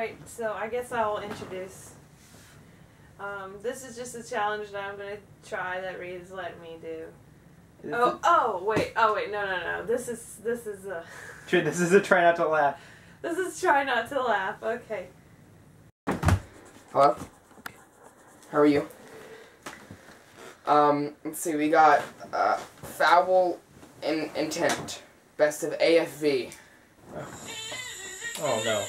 Alright, so I guess I'll introduce. Um, this is just a challenge that I'm gonna try that Reid's let me do. This Oh, is- oh, wait, oh, wait, no, no, no. This is, this is a, Tr- This is a try not to laugh. this is try not to laugh. Okay. Hello? How are you? Um, let's see, we got uh, Foul in Intent. Best of AFV. Oh no.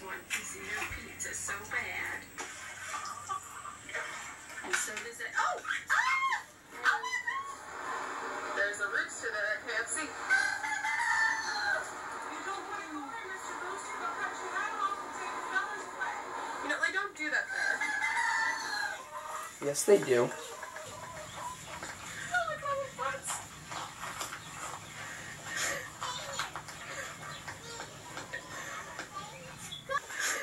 Poor want a of pizza so bad. And so does it. Oh! Ah! There's a rooster there I can't see. You know, they don't do that there. Yes, they do. Oh my god, it hurts.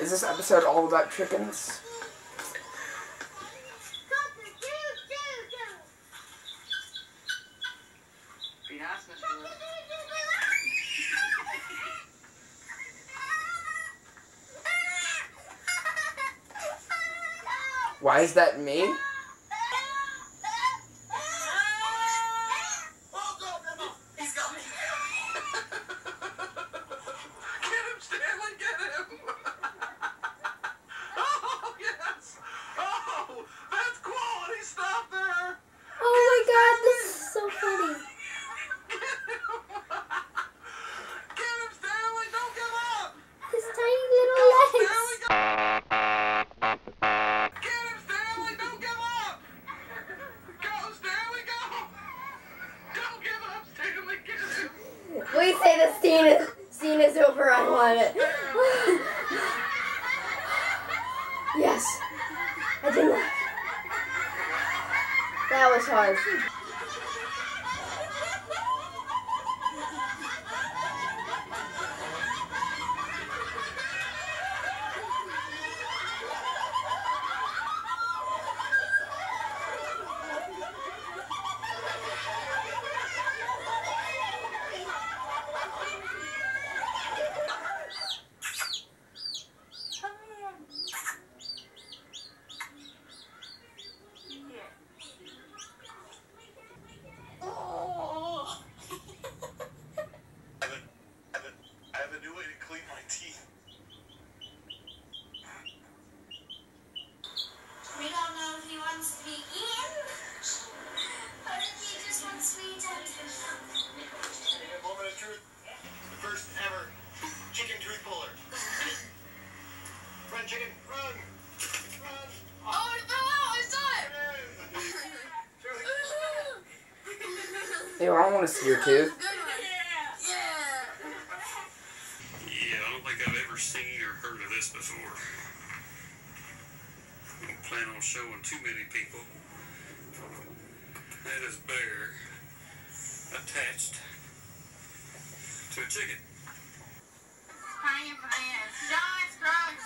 Is this episode all about chickens? Why is that me? Oh, God, Emma! He's got me! get him, Stanley, get him! oh, yes! Oh, that's quality stuff there! Oh my god, this is so funny. Get him! Get him, Stanley! Don't give up! His tiny little There legs. we go! Get him, Stanley! Don't give up! Go, Stanley, go! Don't give up, Stanley! Get him! We say the scene is, scene is over. I want it. yes, I did laugh. That was hard. I have, a, I, have a, I have a new way to clean my teeth. We don't know if he wants to be in, or if he just wants to be tempted. A moment of truth. The first ever chicken tooth puller. Run, chicken, run! Run! Oh, it fell out! I saw it! Ew, I don't want to see your tooth. Plan on showing too many people. That is bear attached to a chicken. Pineapple man. John's gross.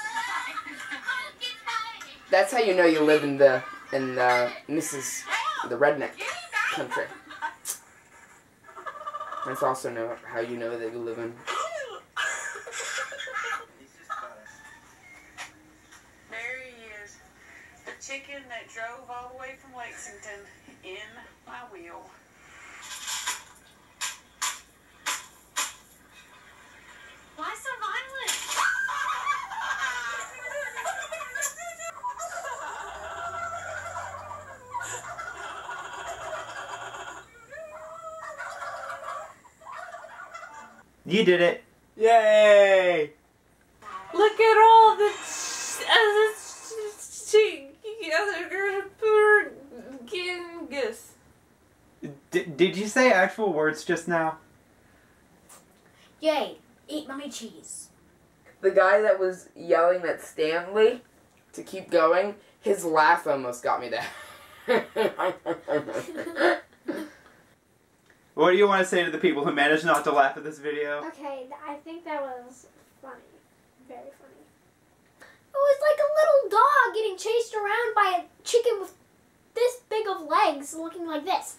That's how you know you live in the in uh, the Mrs. the redneck country. That's also know how you know that you live in. You did it. Yay! Look at all the uh, Genghis. D- did you say actual words just now? Yay, eat my cheese. The guy that was yelling at Stanley to keep going, his laugh almost got me there. What do you want to say to the people who managed not to laugh at this video? Okay, I think that was funny. Very funny. It was like a little dog getting chased around by a chicken with this big of legs looking like this.